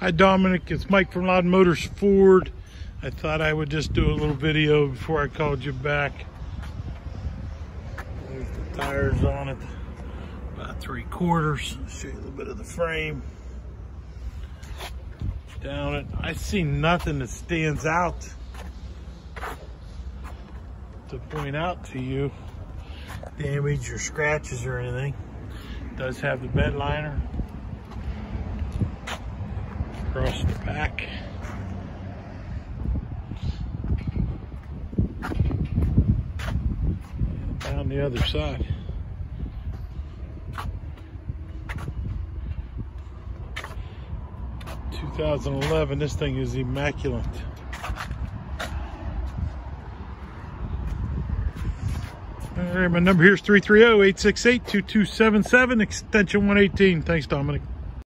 Hi Dominic, it's Mike from Loudon Motors Ford. I thought I would just do a little video before I called you back. There's the tires on it, about three quarters. Show you a little bit of the frame. Down it, I see nothing that stands out to point out to you. Damage or scratches or anything. It does have the bed liner across the back. Down the other side. Two thousand eleven, this thing is immaculate. All right, my number here is 330-868-2277, extension 118. Thanks, Dominic.